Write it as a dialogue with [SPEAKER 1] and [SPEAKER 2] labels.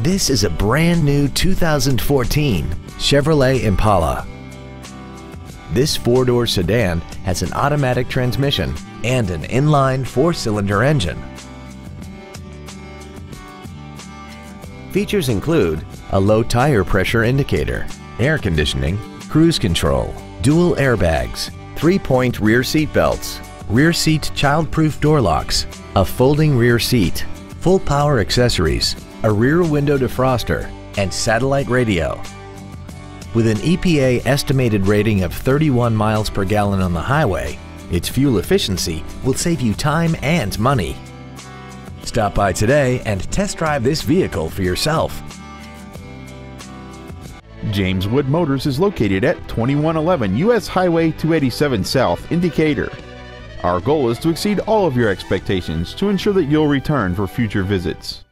[SPEAKER 1] This is a brand new 2014 Chevrolet Impala. This four-door sedan has an automatic transmission and an inline four-cylinder engine. Features include a low tire pressure indicator, air conditioning, cruise control, dual airbags, three-point rear seat belts, rear seat child-proof door locks, a folding rear seat, full power accessories, a rear window defroster, and satellite radio. With an EPA estimated rating of 31 miles per gallon on the highway, its fuel efficiency will save you time and money. Stop by today and test drive this vehicle for yourself.
[SPEAKER 2] James Wood Motors is located at 2111 US Highway 287 South in Decatur. Our goal is to exceed all of your expectations to ensure that you'll return for future visits.